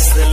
Islam.